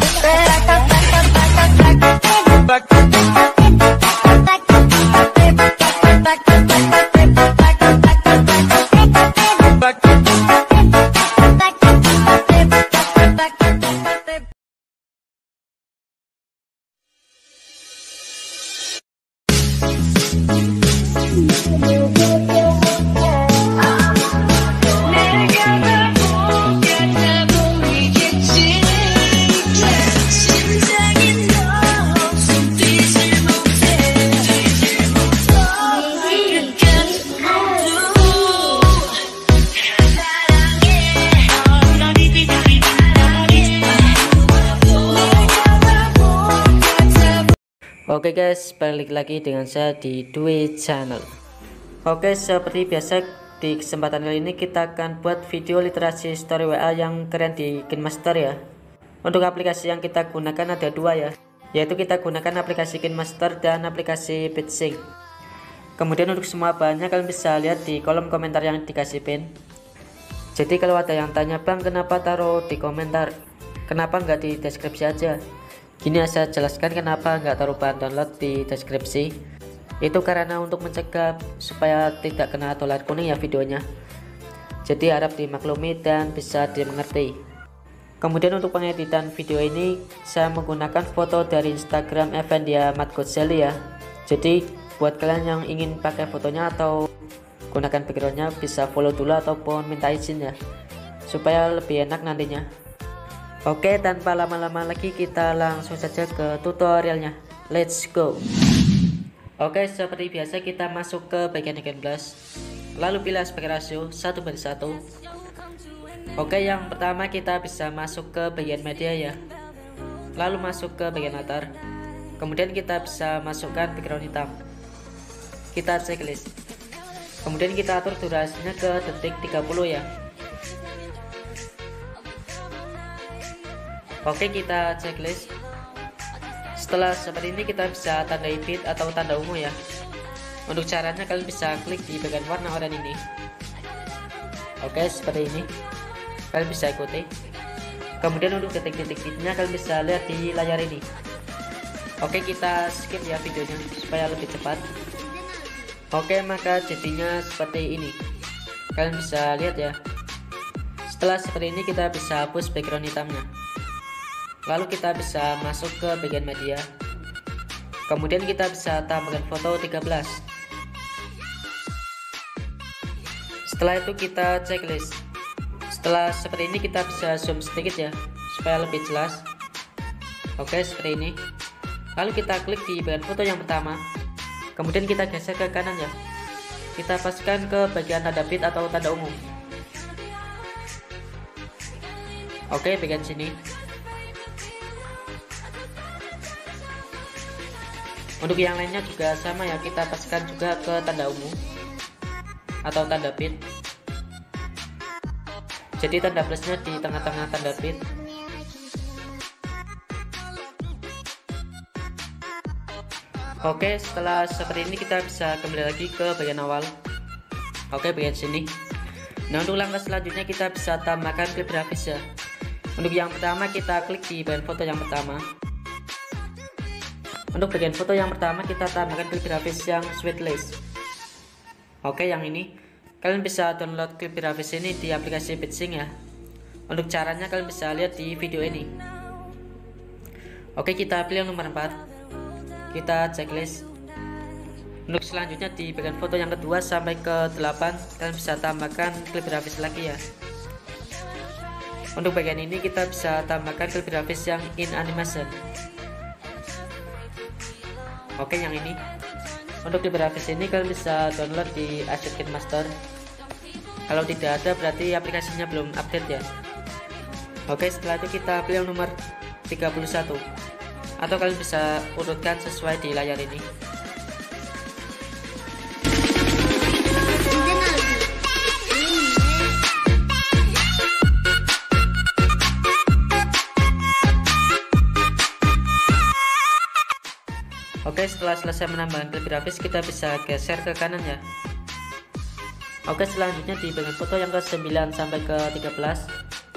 Pero Oke guys, balik lagi dengan saya di Dwi Channel. Oke, seperti biasa di kesempatan kali ini kita akan buat video literasi story WA yang keren di KinMaster ya. Untuk aplikasi yang kita gunakan ada dua ya, yaitu kita gunakan aplikasi KinMaster dan aplikasi BitSync. Kemudian untuk semua bahannya kalian bisa lihat di kolom komentar yang dikasih pin. Jadi kalau ada yang tanya bang kenapa taruh di komentar, kenapa nggak di deskripsi aja? Gini ya saya jelaskan kenapa nggak taruh bahan download di deskripsi. Itu karena untuk mencegah supaya tidak kena dolar kuning ya videonya. Jadi harap dimaklumi dan bisa dimengerti. Kemudian untuk pengeditan video ini saya menggunakan foto dari Instagram Evandia Matgodzeli ya. Jadi buat kalian yang ingin pakai fotonya atau gunakan backgroundnya bisa follow dulu ataupun minta izin ya supaya lebih enak nantinya Oke tanpa lama-lama lagi kita langsung saja ke tutorialnya. Let's go. Oke seperti biasa kita masuk ke bagian Again Plus Lalu pilih aspek rasio 1 banding 1 Oke yang pertama kita bisa masuk ke bagian media ya. Lalu masuk ke bagian latar. Kemudian kita bisa masukkan background hitam. Kita checklist Kemudian kita atur durasinya ke detik 30 ya Oke kita checklist. Setelah seperti ini kita bisa tandai bit atau tanda ungu ya. Untuk caranya kalian bisa klik di bagian warna oranye ini. Oke seperti ini. Kalian bisa ikuti. Kemudian untuk detik-detik bitnya kalian bisa lihat di layar ini. Oke kita skip ya videonya supaya lebih cepat. Oke maka jadinya seperti ini. Kalian bisa lihat ya. Setelah seperti ini kita bisa hapus background hitamnya lalu kita bisa masuk ke bagian media. Kemudian kita bisa tambahkan foto 13 setelah itu kita checklist. Setelah seperti ini kita bisa zoom sedikit ya supaya lebih jelas. Oke seperti ini. Lalu kita klik di bagian foto yang pertama. Kemudian kita geser ke kanan ya. Kita paskan ke bagian tanda bit atau tanda umum. Oke bagian sini untuk yang lainnya juga sama ya kita paskan juga ke tanda umum atau tanda bit jadi tanda plusnya di tengah-tengah tanda bit Oke setelah seperti ini kita bisa kembali lagi ke bagian awal. Oke bagian sini. Nah untuk langkah selanjutnya kita bisa tambahkan klip grafis ya. Untuk yang pertama kita klik di bagian foto yang pertama untuk bagian foto yang pertama kita tambahkan klip grafis yang sweetlist. Oke, yang ini kalian bisa download klip grafis ini di aplikasi BitSync ya. Untuk caranya kalian bisa lihat di video ini. Oke, kita pilih yang nomor 4. Kita checklist. Untuk selanjutnya di bagian foto yang kedua sampai ke 8 kalian bisa tambahkan klip grafis lagi ya. Untuk bagian ini kita bisa tambahkan klip grafis yang in animation oke yang ini. Untuk LibreOffice ini kalian bisa download di Acer Master. Kalau tidak ada berarti aplikasinya belum update ya. Oke setelah itu kita pilih nomor 31 atau kalian bisa urutkan sesuai di layar ini Oke setelah selesai menambahkan klip grafis kita bisa geser ke kanan ya. Oke selanjutnya di bagian foto yang ke 9 sampai ke 13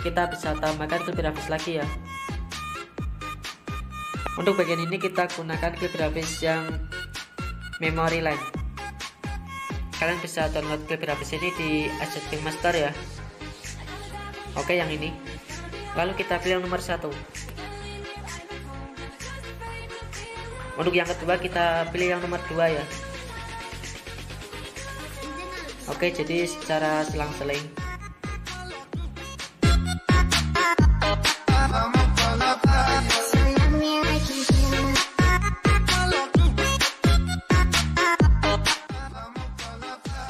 kita bisa tambahkan klip grafis lagi ya. Untuk bagian ini kita gunakan clip grafis yang memory line. Kalian bisa download clip grafis ini di King Master ya. Oke yang ini. Lalu kita pilih nomor satu untuk yang kedua kita pilih yang nomor dua ya. Oke jadi secara selang-seling.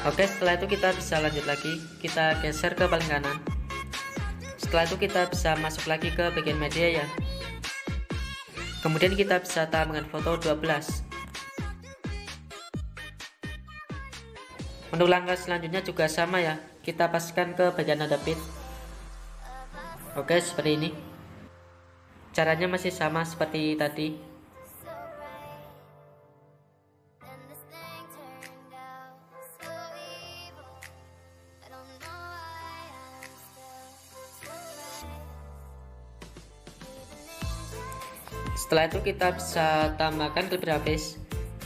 Oke setelah itu kita bisa lanjut lagi. Kita geser ke paling kanan. Setelah itu kita bisa masuk lagi ke bagian media ya kemudian kita bisa tambahkan foto 12 untuk langkah selanjutnya juga sama ya. Kita paskan ke bagian nada bit oke seperti ini. Caranya masih sama seperti tadi setelah itu kita bisa tambahkan klip grafis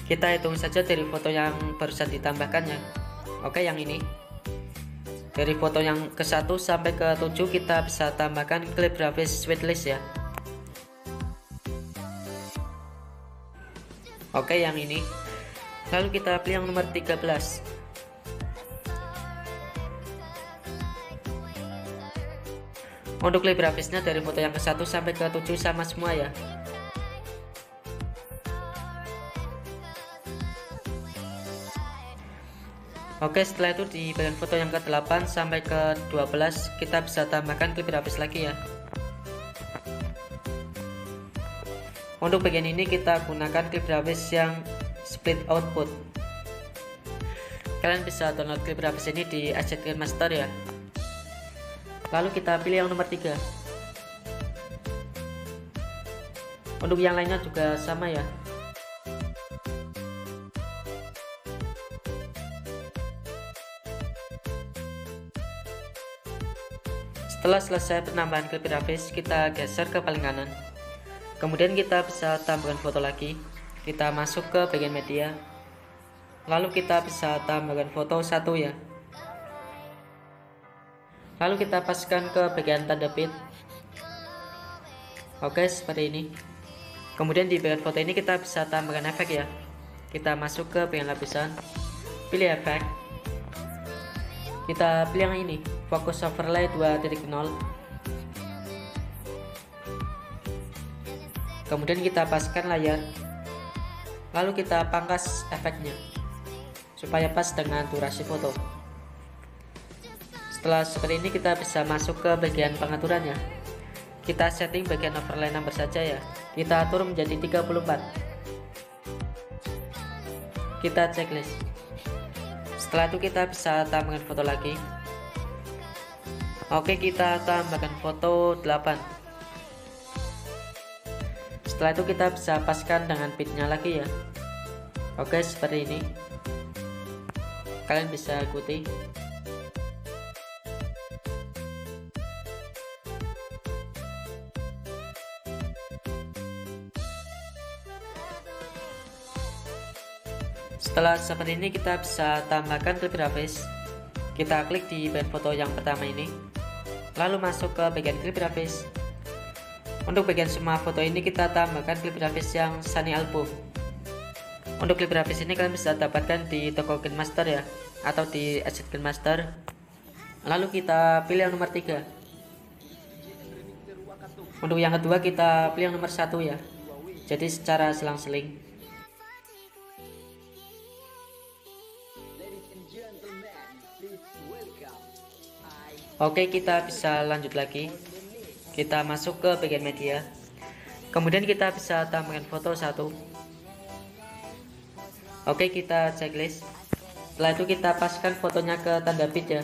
kita hitung saja dari foto yang barusan ditambahkan ya. Oke yang ini. Dari foto yang ke 1 sampai ke 7 kita bisa tambahkan klip grafis sweetlist ya. Oke yang ini. Lalu kita pilih yang nomor 13 untuk klip grafisnya dari foto yang ke 1 sampai ke 7 sama semua ya Oke setelah itu di bagian foto yang ke-8 sampai ke-12 kita bisa tambahkan klip grafis lagi ya. Untuk bagian ini kita gunakan klip grafis yang split output. Kalian bisa download klip grafis ini di Asset Master ya. Lalu kita pilih yang nomor 3 Untuk yang lainnya juga sama ya Setelah selesai penambahan klip grafis, kita geser ke paling kanan. Kemudian kita bisa tambahkan foto lagi. Kita masuk ke bagian media. Lalu kita bisa tambahkan foto satu ya. Lalu kita paskan ke bagian tanda bit. Oke, seperti ini. Kemudian di bagian foto ini kita bisa tambahkan efek ya. Kita masuk ke bagian lapisan. Pilih efek. Kita pilih yang ini fokus overlay 2.0 kemudian kita paskan layar. Lalu kita pangkas efeknya. Supaya pas dengan durasi foto. Setelah seperti ini kita bisa masuk ke bagian pengaturannya. Kita setting bagian overlay number saja ya. Kita atur menjadi 34 kita checklist. Setelah itu kita bisa tambahkan foto lagi Oke kita tambahkan foto 8 Setelah itu kita bisa paskan dengan pitnya lagi ya. Oke seperti ini. Kalian bisa ikuti. Setelah seperti ini kita bisa tambahkan klip grafis. Kita klik di band foto yang pertama ini lalu masuk ke bagian klip grafis. Untuk bagian semua foto ini kita tambahkan klip grafis yang Sunny Album. Untuk klip grafis ini kalian bisa dapatkan di toko Master ya atau di Asset Master lalu kita pilih yang nomor 3 untuk yang kedua kita pilih yang nomor satu ya jadi secara selang-seling Oke kita bisa lanjut lagi. Kita masuk ke bagian media. Kemudian kita bisa tambahkan foto satu. Oke kita checklist setelah itu kita paskan fotonya ke tanda bit ya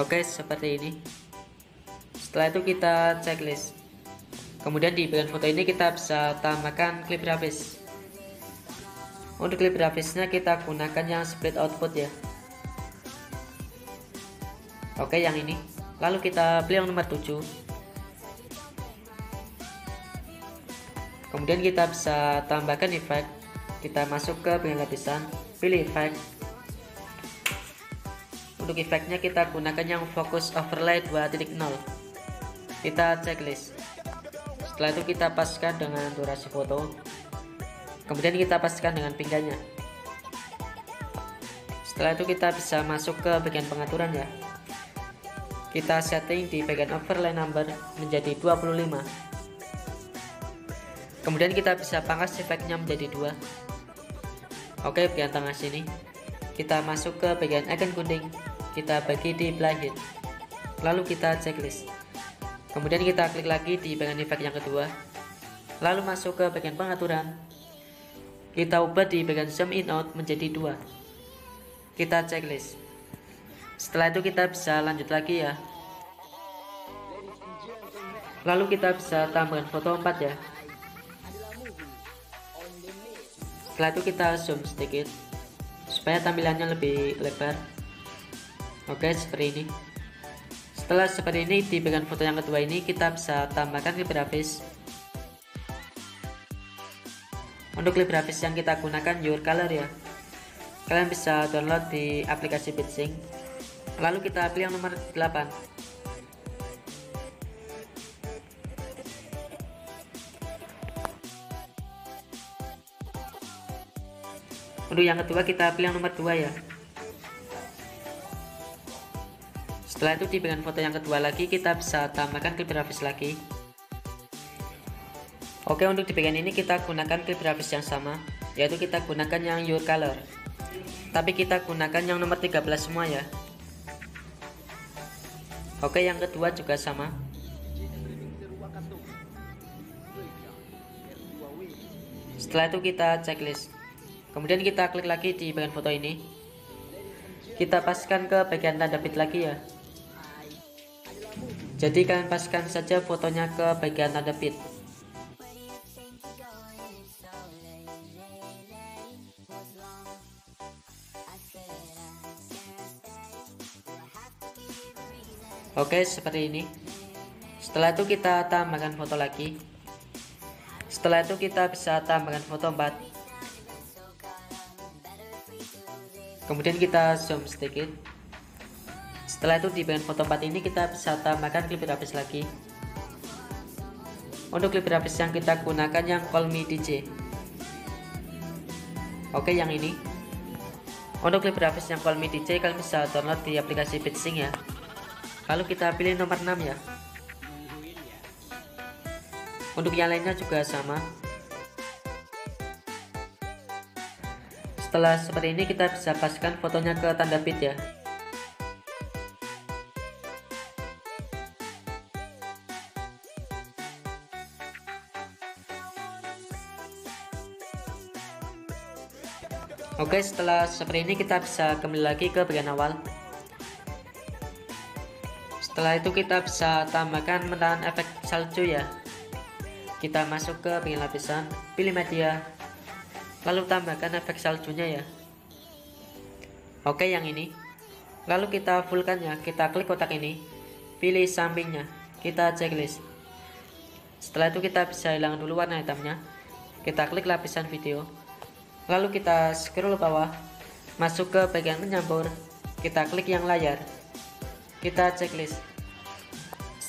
Oke seperti ini. Setelah itu kita checklist kemudian di bagian foto ini kita bisa tambahkan klip grafis. Untuk klip grafisnya kita gunakan yang split output ya Oke yang ini. Lalu kita pilih yang nomor 7 kemudian kita bisa tambahkan efek kita masuk ke bagian lapisan pilih efek untuk efeknya kita gunakan yang fokus overlay 2.0 kita checklist setelah itu kita paskan dengan durasi foto. Kemudian kita paskan dengan pinggangnya setelah itu kita bisa masuk ke bagian pengaturan ya kita setting di bagian overlay number menjadi 25 kemudian kita bisa pangkas efeknya menjadi dua. Oke bagian tengah sini. Kita masuk ke bagian icon kuning kita bagi di playhead lalu kita checklist. Kemudian kita klik lagi di bagian efek yang kedua. Lalu masuk ke bagian pengaturan. Kita ubah di bagian zoom in out menjadi dua. Kita checklist setelah itu kita bisa lanjut lagi ya. Lalu kita bisa tambahkan foto 4 ya. Setelah itu kita zoom sedikit supaya tampilannya lebih lebar. Oke seperti ini. Setelah seperti ini di bagian foto yang kedua ini kita bisa tambahkan klip grafis. Untuk klip grafis yang kita gunakan your color ya. Kalian bisa download di aplikasi Bitsync lalu kita pilih yang nomor 8 Untuk yang kedua kita pilih yang nomor 2 ya. Setelah itu di bagian foto yang kedua lagi kita bisa tambahkan klip grafis lagi. Oke untuk di bagian ini kita gunakan klip grafis yang sama yaitu kita gunakan yang your color. Tapi kita gunakan yang nomor 13 semua ya oke yang kedua juga sama. Setelah itu kita checklist. Kemudian kita klik lagi di bagian foto ini. Kita paskan ke bagian tanda bit lagi ya. Jadi kalian paskan saja fotonya ke bagian tanda pit. Oke, seperti ini. Setelah itu kita tambahkan foto lagi. Setelah itu kita bisa tambahkan foto 4. Kemudian kita zoom sedikit. Setelah itu di bagian foto 4 ini kita bisa tambahkan klip grafis lagi. Untuk klip grafis yang kita gunakan yang Call Me DJ. Oke, yang ini. Untuk klip grafis yang Call Me DJ kalian bisa download di aplikasi Bitsync ya. Lalu kita pilih nomor 6 ya. Untuk yang lainnya juga sama. Setelah seperti ini kita bisa paskan fotonya ke tanda bit ya. Oke setelah seperti ini kita bisa kembali lagi ke bagian awal setelah itu kita bisa tambahkan mentahan efek salju ya. Kita masuk ke bagian lapisan pilih media. Lalu tambahkan efek saljunya ya. Oke yang ini. Lalu kita fullkan ya. Kita klik kotak ini. Pilih sampingnya. Kita checklist. Setelah itu kita bisa hilangkan dulu warna hitamnya. Kita klik lapisan video. Lalu kita scroll bawah. Masuk ke bagian menyampur kita klik yang layar. Kita checklist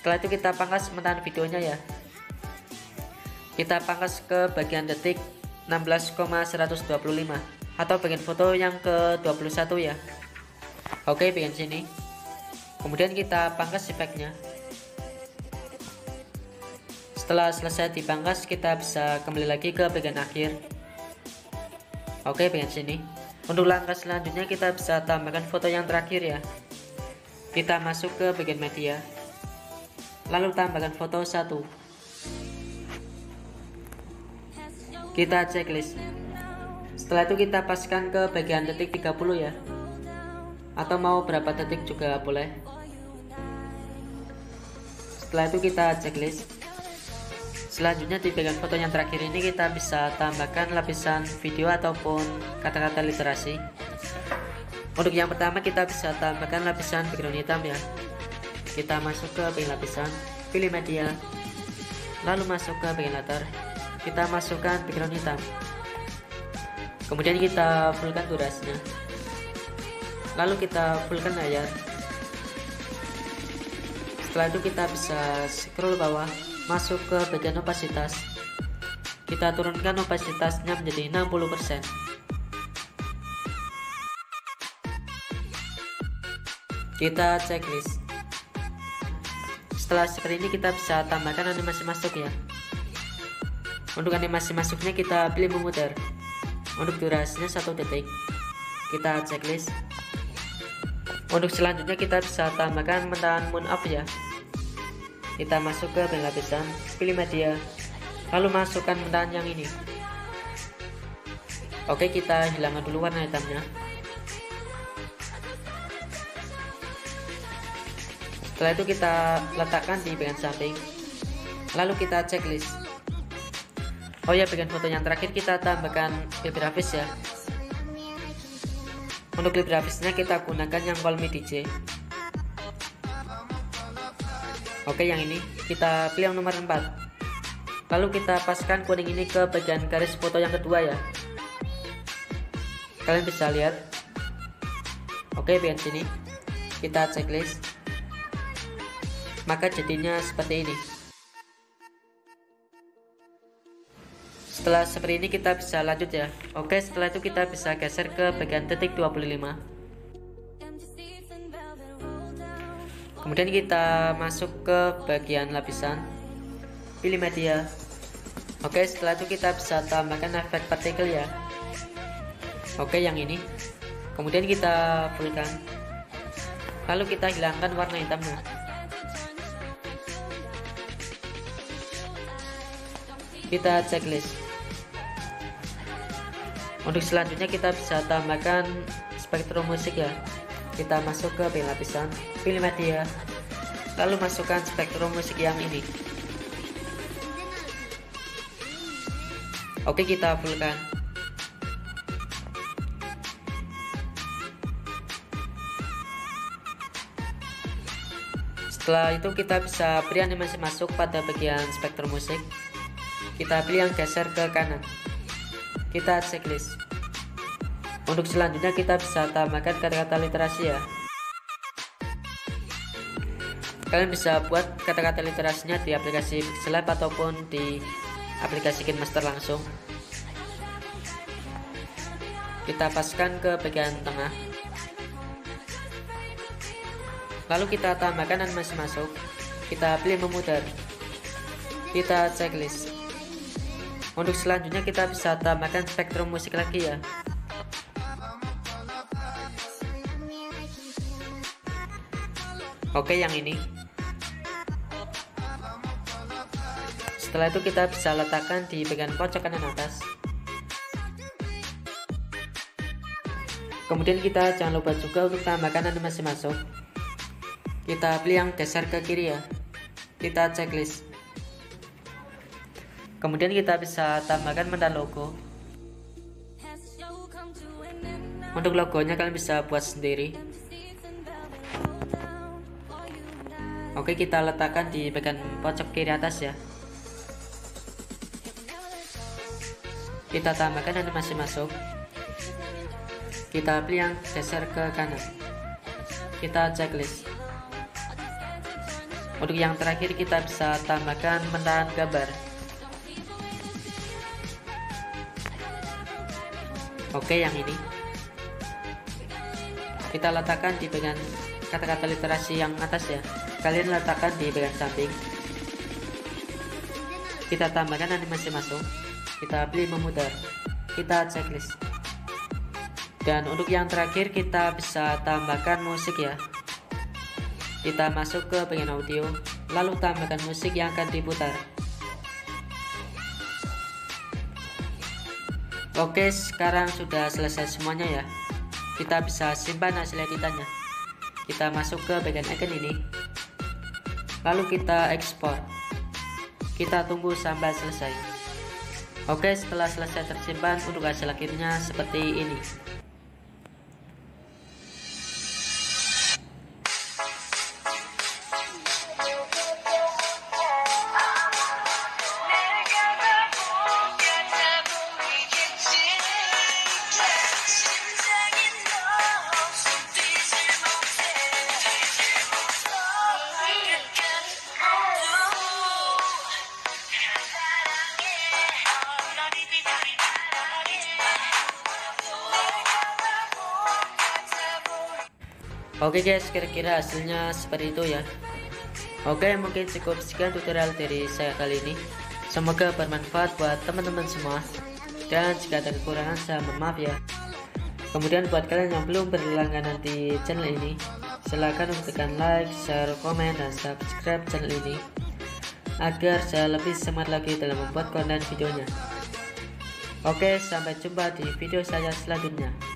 setelah itu kita pangkas mentahan videonya ya. Kita pangkas ke bagian detik 16,125 atau bagian foto yang ke 21 ya. Oke bagian sini. Kemudian kita pangkas efeknya. Setelah selesai dipangkas kita bisa kembali lagi ke bagian akhir. Oke bagian sini. Untuk langkah selanjutnya kita bisa tambahkan foto yang terakhir ya. Kita masuk ke bagian media Lalu tambahkan foto satu. Kita checklist Setelah itu kita paskan ke bagian detik 30 ya. Atau mau berapa detik juga boleh. Setelah itu kita checklist Selanjutnya di bagian foto yang terakhir ini kita bisa tambahkan lapisan video ataupun kata-kata literasi. Untuk yang pertama kita bisa tambahkan lapisan background hitam ya. Kita masuk ke bagian lapisan, pilih media, lalu masuk ke bagian latar. kita masukkan background hitam. Kemudian kita fullkan durasinya. Lalu kita fullkan layar. Setelah itu kita bisa scroll bawah masuk ke bagian opasitas. Kita turunkan opasitasnya menjadi 60% kita checklist setelah seperti ini kita bisa tambahkan animasi masuk ya. Untuk animasi masuknya kita pilih memutar. Untuk durasinya satu detik. Kita checklist. Untuk selanjutnya kita bisa tambahkan mentahan moon up ya. Kita masuk ke lapisan pilih media. Lalu masukkan mentahan yang ini. Oke kita hilangkan dulu warna hitamnya setelah itu kita letakkan di bagian samping. Lalu kita checklist. Oh ya bagian foto yang terakhir kita tambahkan grafis ya. Untuk clip grafisnya kita gunakan yang Colmi DJ oke yang ini. Kita pilih yang nomor 4 lalu kita paskan kuning ini ke bagian garis foto yang kedua ya. Kalian bisa lihat. Oke bagian sini. Kita checklist maka jadinya seperti ini. Setelah seperti ini kita bisa lanjut ya. Oke setelah itu kita bisa geser ke bagian titik 25 kemudian kita masuk ke bagian lapisan. Pilih media. Oke setelah itu kita bisa tambahkan efek partikel ya. Oke yang ini. Kemudian kita fullkan. Lalu kita hilangkan warna hitamnya kita checklist. Untuk selanjutnya kita bisa tambahkan spektrum musik ya. Kita masuk ke lapisan pilih media. Lalu masukkan spektrum musik yang ini. Oke kita fullkan. Setelah itu kita bisa beri animasi masuk pada bagian spektrum musik kita pilih yang geser ke kanan. Kita checklist untuk selanjutnya kita bisa tambahkan kata-kata literasi ya. Kalian bisa buat kata-kata literasinya di aplikasi Pixelab ataupun di aplikasi KineMaster langsung. Kita paskan ke bagian tengah. Lalu kita tambahkan animasi masuk. Kita pilih memutar kita checklist untuk selanjutnya kita bisa tambahkan spektrum musik lagi ya. Oke yang ini. Setelah itu kita bisa letakkan di bagian pojok kanan atas. Kemudian kita jangan lupa juga untuk tambahkan animasi masuk. Kita pilih yang geser ke kiri ya. Kita checklist kemudian kita bisa tambahkan menda logo. Untuk logonya kalian bisa buat sendiri. Oke kita letakkan di bagian pojok kiri atas ya. Kita tambahkan animasi masuk. Kita pilih yang geser ke kanan. Kita checklist. Untuk yang terakhir kita bisa tambahkan mentahan gambar Oke yang ini. Kita letakkan di bagian kata-kata literasi yang atas ya. Kalian letakkan di bagian samping. Kita tambahkan animasi masuk. Kita pilih memutar. Kita checklist. Dan untuk yang terakhir kita bisa tambahkan musik ya. Kita masuk ke bagian audio lalu tambahkan musik yang akan diputar Oke sekarang sudah selesai semuanya ya. Kita bisa simpan hasil editannya. Kita masuk ke bagian icon ini. Lalu kita ekspor. Kita tunggu sampai selesai. Oke setelah selesai tersimpan untuk hasil akhirnya seperti ini oke guys kira-kira hasilnya seperti itu ya oke mungkin cukup sekian tutorial dari saya kali ini semoga bermanfaat buat teman-teman semua dan jika ada kekurangan saya mohon maaf ya kemudian buat kalian yang belum berlangganan di channel ini silahkan untuk tekan like, share, komen, dan subscribe channel ini agar saya lebih semangat lagi dalam membuat konten videonya. Oke, sampai jumpa di video saya selanjutnya.